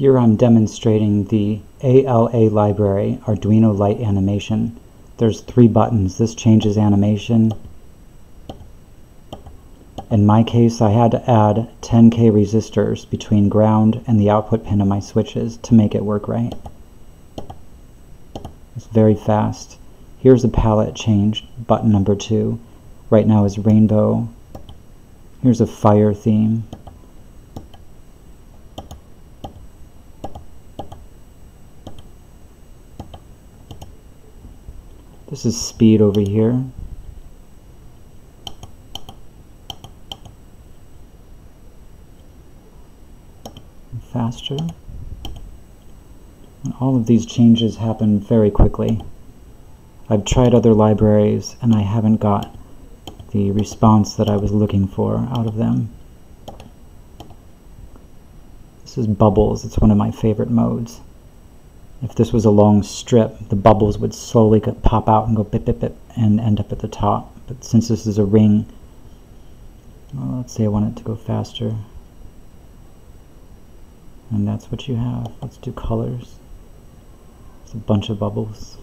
Here I'm demonstrating the ALA library Arduino Light Animation. There's three buttons. This changes animation. In my case, I had to add 10k resistors between ground and the output pin of my switches to make it work right. It's very fast. Here's a palette change, button number two. Right now is rainbow. Here's a fire theme. This is speed over here. Faster. And all of these changes happen very quickly. I've tried other libraries and I haven't got the response that I was looking for out of them. This is bubbles. It's one of my favorite modes. If this was a long strip, the bubbles would slowly pop out and go bip bip bip and end up at the top. But since this is a ring, well, let's say I want it to go faster. And that's what you have. Let's do colors. It's a bunch of bubbles.